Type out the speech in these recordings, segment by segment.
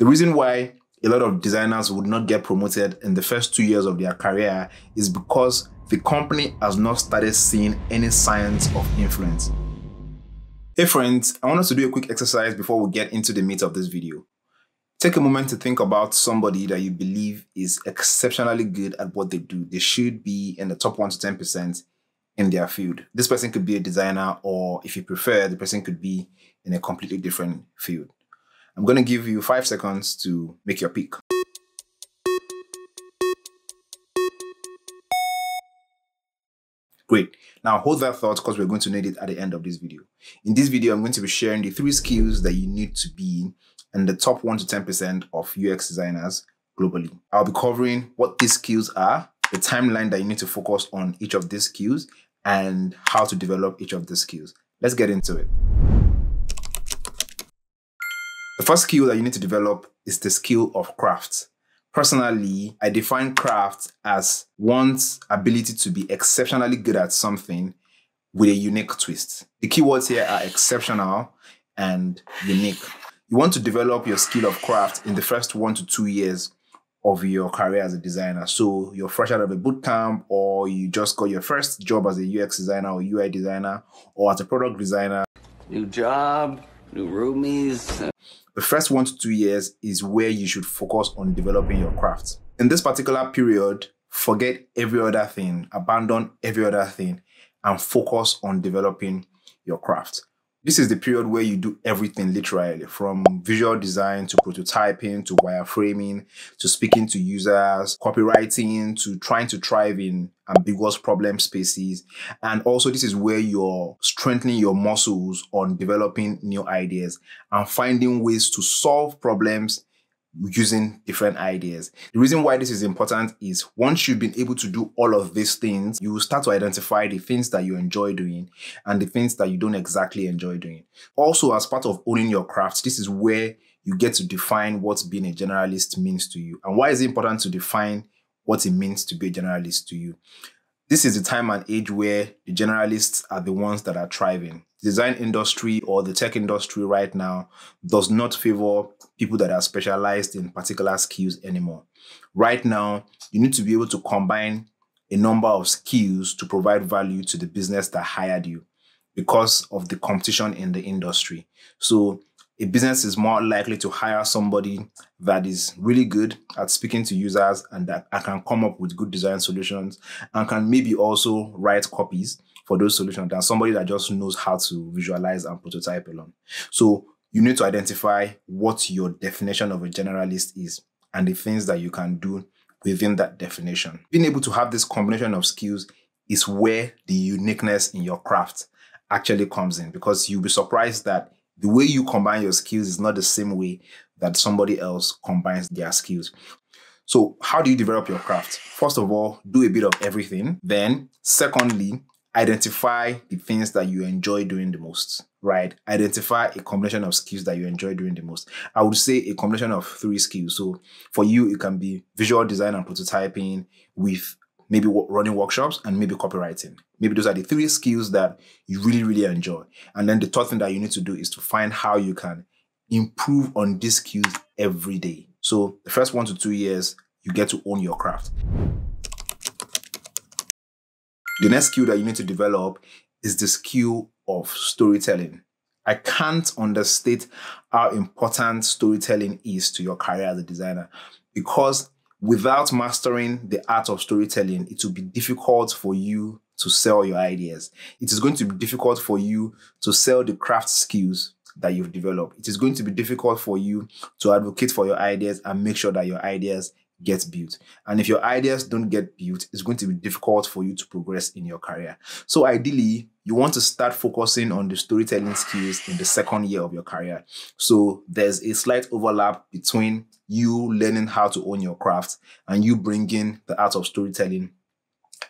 The reason why a lot of designers would not get promoted in the first two years of their career is because the company has not started seeing any signs of influence. Hey friends, I want us to do a quick exercise before we get into the meat of this video. Take a moment to think about somebody that you believe is exceptionally good at what they do. They should be in the top 1 to 10% in their field. This person could be a designer, or if you prefer, the person could be in a completely different field. I'm going to give you five seconds to make your pick. Great. Now hold that thought because we're going to need it at the end of this video. In this video, I'm going to be sharing the three skills that you need to be in the top 1 to 10% of UX designers globally. I'll be covering what these skills are, the timeline that you need to focus on each of these skills, and how to develop each of the skills. Let's get into it. The first skill that you need to develop is the skill of craft. Personally, I define craft as one's ability to be exceptionally good at something with a unique twist. The keywords here are exceptional and unique. You want to develop your skill of craft in the first one to two years of your career as a designer. So you're fresh out of a boot camp, or you just got your first job as a UX designer or UI designer, or as a product designer. New job, new roomies. The first one to two years is where you should focus on developing your craft. In this particular period, forget every other thing, abandon every other thing, and focus on developing your craft. This is the period where you do everything literally from visual design to prototyping to wireframing to speaking to users, copywriting to trying to thrive in ambiguous problem spaces. And also, this is where you're strengthening your muscles on developing new ideas and finding ways to solve problems using different ideas. The reason why this is important is once you've been able to do all of these things, you will start to identify the things that you enjoy doing and the things that you don't exactly enjoy doing. Also, as part of owning your craft, this is where you get to define what being a generalist means to you. And why is it important to define what it means to be a generalist to you? This is the time and age where the generalists are the ones that are thriving. Design industry or the tech industry right now does not favor people that are specialized in particular skills anymore. Right now, you need to be able to combine a number of skills to provide value to the business that hired you because of the competition in the industry. So a business is more likely to hire somebody that is really good at speaking to users and that can come up with good design solutions and can maybe also write copies for those solutions than somebody that just knows how to visualize and prototype alone. So you need to identify what your definition of a generalist is and the things that you can do within that definition. Being able to have this combination of skills is where the uniqueness in your craft actually comes in because you'll be surprised that the way you combine your skills is not the same way that somebody else combines their skills. So, how do you develop your craft? First of all, do a bit of everything. Then, secondly, identify the things that you enjoy doing the most, right? Identify a combination of skills that you enjoy doing the most. I would say a combination of three skills. So, for you, it can be visual design and prototyping with maybe running workshops, and maybe copywriting. Maybe those are the three skills that you really, really enjoy. And then the third thing that you need to do is to find how you can improve on these skills every day. So the first one to two years, you get to own your craft. The next skill that you need to develop is the skill of storytelling. I can't understate how important storytelling is to your career as a designer because without mastering the art of storytelling, it will be difficult for you to sell your ideas. It is going to be difficult for you to sell the craft skills that you've developed. It is going to be difficult for you to advocate for your ideas and make sure that your ideas get built. And if your ideas don't get built, it's going to be difficult for you to progress in your career. So ideally, you want to start focusing on the storytelling skills in the second year of your career. So there's a slight overlap between you learning how to own your craft and you bringing the art of storytelling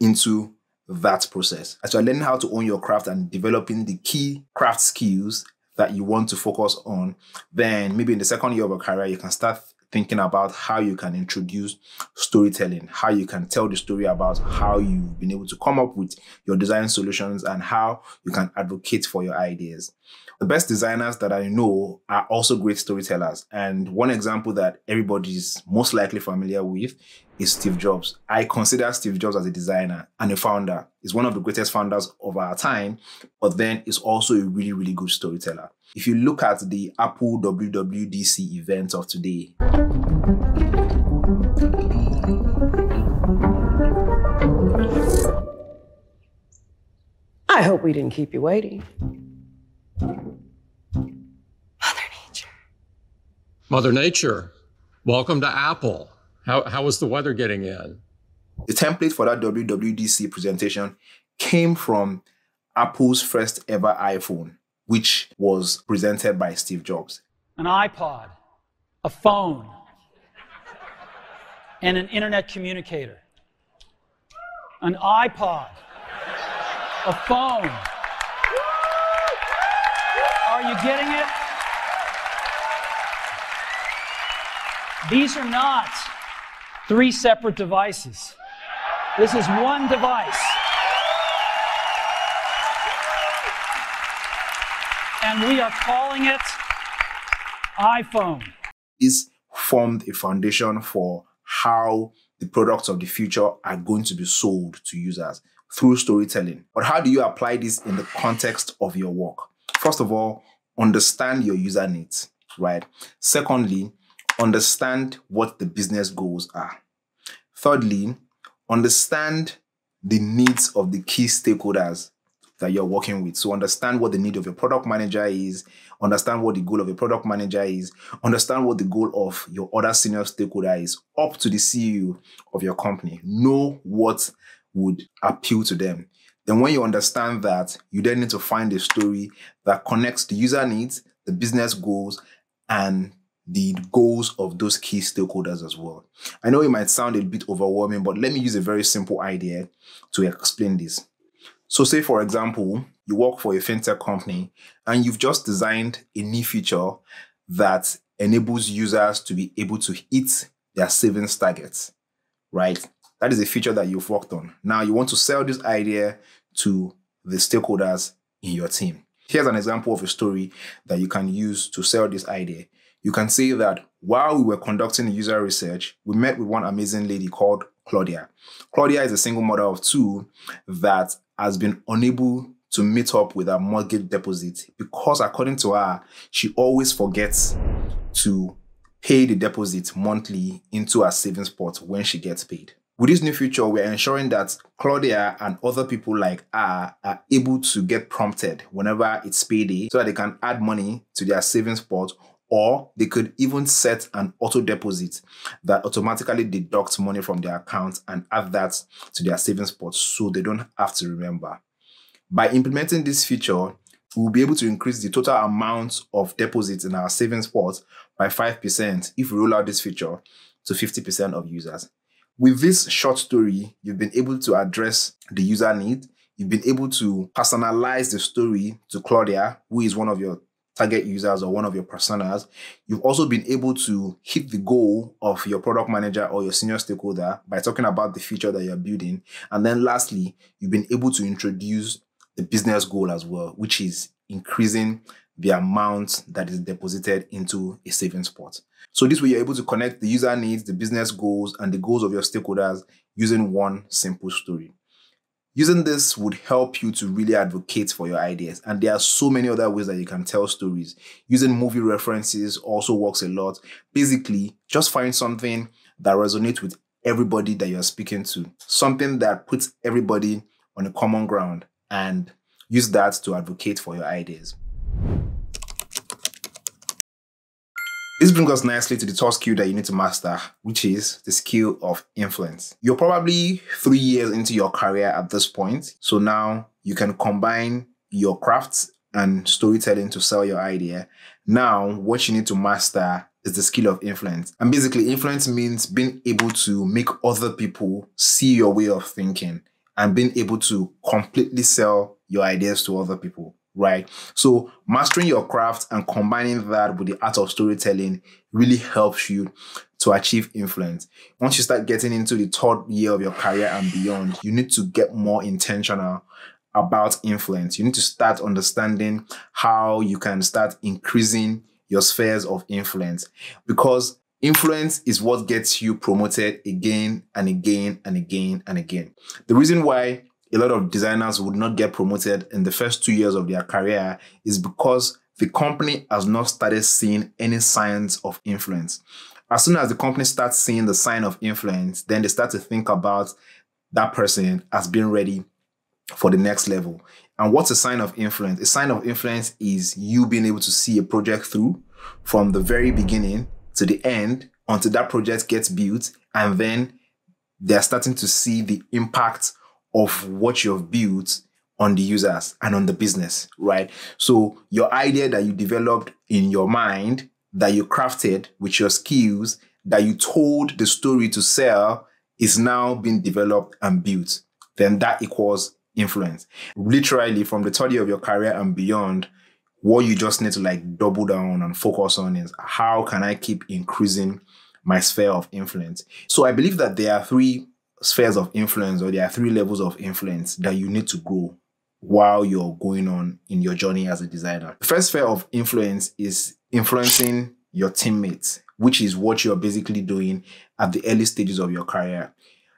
into that process. As you're learning how to own your craft and developing the key craft skills that you want to focus on, then maybe in the second year of your career, you can start thinking about how you can introduce storytelling, how you can tell the story about how you've been able to come up with your design solutions and how you can advocate for your ideas. The best designers that I know are also great storytellers. And one example that everybody's most likely familiar with is Steve Jobs. I consider Steve Jobs as a designer and a founder. He's one of the greatest founders of our time, but then he's also a really, really good storyteller. If you look at the Apple WWDC event of today, I hope we didn't keep you waiting. Mother Nature. Mother Nature, welcome to Apple. How, how was the weather getting in? The template for that WWDC presentation came from Apple's first ever iPhone, which was presented by Steve Jobs. An iPod, a phone, and an internet communicator. An iPod, a phone. Are you getting it? These are not three separate devices. This is one device. And we are calling it iPhone. This formed a foundation for how the products of the future are going to be sold to users through storytelling. But how do you apply this in the context of your work? First of all, understand your user needs, right? Secondly, understand what the business goals are. Thirdly, understand the needs of the key stakeholders that you're working with. So understand what the need of your product manager is, understand what the goal of your product manager is, understand what the goal of your other senior stakeholder is, up to the CEO of your company. Know what would appeal to them. Then when you understand that, you then need to find a story that connects the user needs, the business goals, and the goals of those key stakeholders as well. I know it might sound a bit overwhelming, but let me use a very simple idea to explain this. So, say for example, you work for a fintech company and you've just designed a new feature that enables users to be able to hit their savings targets, right? That is a feature that you've worked on. Now you want to sell this idea to the stakeholders in your team. Here's an example of a story that you can use to sell this idea you can say that while we were conducting user research, we met with one amazing lady called Claudia. Claudia is a single mother of two that has been unable to meet up with her mortgage deposit because, according to her, she always forgets to pay the deposit monthly into her savings pot when she gets paid. With this new feature, we're ensuring that Claudia and other people like her are able to get prompted whenever it's payday so that they can add money to their savings pot or they could even set an auto deposit that automatically deducts money from their account and add that to their savings pot so they don't have to remember. By implementing this feature, we'll be able to increase the total amount of deposits in our savings pot by 5% if we roll out this feature to 50% of users. With this short story, you've been able to address the user need. You've been able to personalize the story to Claudia, who is one of your target users or one of your personas, you've also been able to hit the goal of your product manager or your senior stakeholder by talking about the feature that you're building. And then lastly, you've been able to introduce the business goal as well, which is increasing the amount that is deposited into a savings pot. So this way you're able to connect the user needs, the business goals, and the goals of your stakeholders using one simple story. Using this would help you to really advocate for your ideas. And there are so many other ways that you can tell stories. Using movie references also works a lot. Basically, just find something that resonates with everybody that you're speaking to, something that puts everybody on a common ground, and use that to advocate for your ideas. This brings us nicely to the third skill that you need to master, which is the skill of influence. You're probably three years into your career at this point. So now you can combine your crafts and storytelling to sell your idea. Now, what you need to master is the skill of influence. And basically, influence means being able to make other people see your way of thinking and being able to completely sell your ideas to other people right? So mastering your craft and combining that with the art of storytelling really helps you to achieve influence. Once you start getting into the third year of your career and beyond, you need to get more intentional about influence. You need to start understanding how you can start increasing your spheres of influence because influence is what gets you promoted again and again and again and again. The reason why a lot of designers would not get promoted in the first two years of their career is because the company has not started seeing any signs of influence. As soon as the company starts seeing the sign of influence, then they start to think about that person as being ready for the next level. And what's a sign of influence? A sign of influence is you being able to see a project through from the very beginning to the end until that project gets built. And then they're starting to see the impact of what you've built on the users and on the business, right? So your idea that you developed in your mind, that you crafted with your skills, that you told the story to sell is now being developed and built. Then that equals influence. Literally from the third of your career and beyond, what you just need to like double down and focus on is how can I keep increasing my sphere of influence? So I believe that there are three spheres of influence or there are three levels of influence that you need to grow while you're going on in your journey as a designer. The first sphere of influence is influencing your teammates, which is what you're basically doing at the early stages of your career.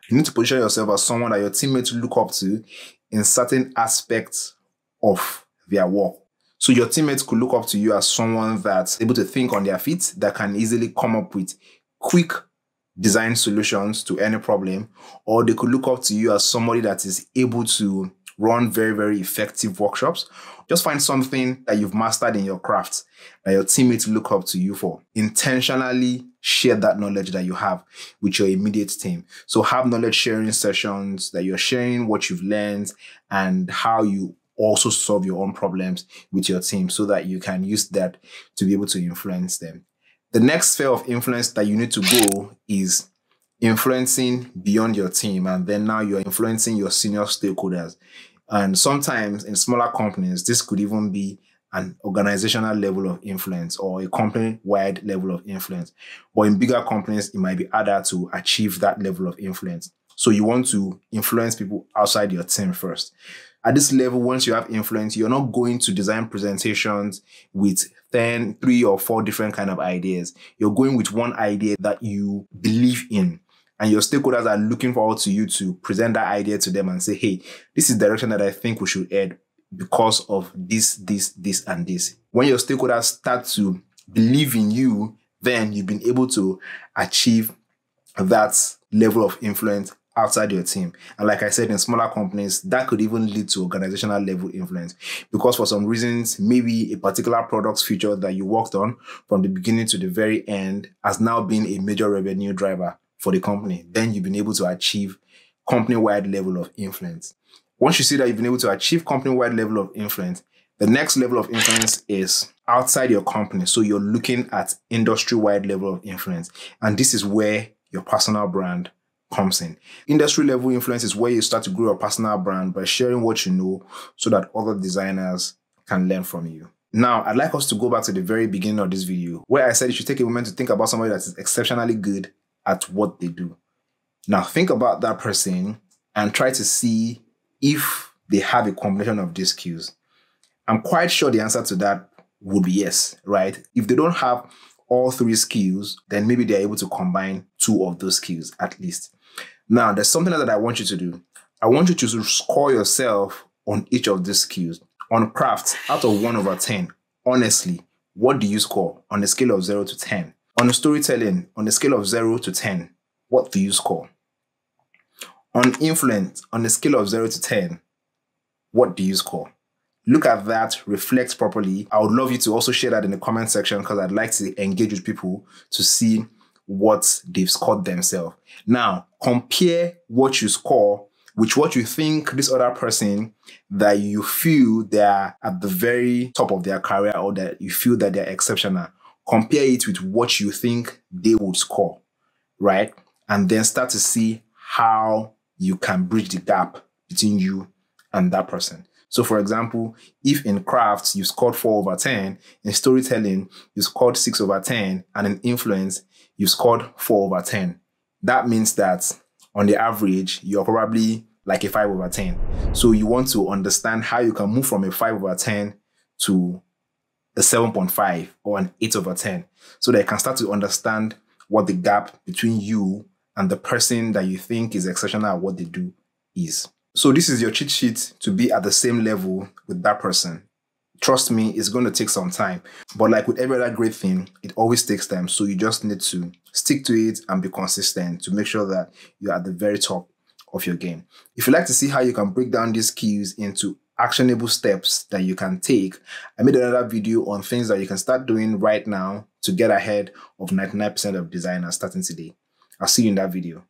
You need to position yourself as someone that your teammates look up to in certain aspects of their work. So your teammates could look up to you as someone that's able to think on their feet, that can easily come up with quick design solutions to any problem, or they could look up to you as somebody that is able to run very, very effective workshops. Just find something that you've mastered in your craft that your teammates look up to you for. Intentionally share that knowledge that you have with your immediate team. So have knowledge sharing sessions that you're sharing what you've learned and how you also solve your own problems with your team so that you can use that to be able to influence them. The next sphere of influence that you need to go is influencing beyond your team. And then now you're influencing your senior stakeholders. And sometimes in smaller companies, this could even be an organizational level of influence or a company wide level of influence. But in bigger companies, it might be harder to achieve that level of influence. So you want to influence people outside your team first. At this level, once you have influence, you're not going to design presentations with 10, three or four different kind of ideas. You're going with one idea that you believe in and your stakeholders are looking forward to you to present that idea to them and say, hey, this is direction that I think we should head because of this, this, this, and this. When your stakeholders start to believe in you, then you've been able to achieve that level of influence outside your team. And like I said, in smaller companies, that could even lead to organizational level influence because for some reasons, maybe a particular product's feature that you worked on from the beginning to the very end has now been a major revenue driver for the company, then you've been able to achieve company-wide level of influence. Once you see that you've been able to achieve company-wide level of influence, the next level of influence is outside your company. So you're looking at industry-wide level of influence. And this is where your personal brand comes in. Industry level influence is where you start to grow your personal brand by sharing what you know so that other designers can learn from you. Now, I'd like us to go back to the very beginning of this video where I said you should take a moment to think about somebody that is exceptionally good at what they do. Now, think about that person and try to see if they have a combination of these skills. I'm quite sure the answer to that would be yes, right? If they don't have all three skills, then maybe they're able to combine two of those skills at least. Now, there's something that I want you to do. I want you to score yourself on each of these skills. On craft, out of 1 over 10, honestly, what do you score on a scale of 0 to 10? On storytelling, on a scale of 0 to 10, what do you score? On influence, on a scale of 0 to 10, what do you score? Look at that, reflect properly. I would love you to also share that in the comment section because I'd like to engage with people to see what they've scored themselves. Now, compare what you score with what you think this other person that you feel they're at the very top of their career or that you feel that they're exceptional compare it with what you think they would score, right? And then start to see how you can bridge the gap between you and that person. So, for example, if in crafts you scored 4 over 10, in storytelling you scored 6 over 10, and in influence you scored 4 over 10, that means that on the average, you're probably like a 5 over 10. So you want to understand how you can move from a 5 over 10 to a 7.5 or an 8 over 10 so that you can start to understand what the gap between you and the person that you think is exceptional at what they do is. So this is your cheat sheet to be at the same level with that person. Trust me, it's going to take some time. But like with every other great thing, it always takes time. So you just need to stick to it and be consistent to make sure that you're at the very top of your game. If you'd like to see how you can break down these keys into actionable steps that you can take, I made another video on things that you can start doing right now to get ahead of 99% of designers starting today. I'll see you in that video.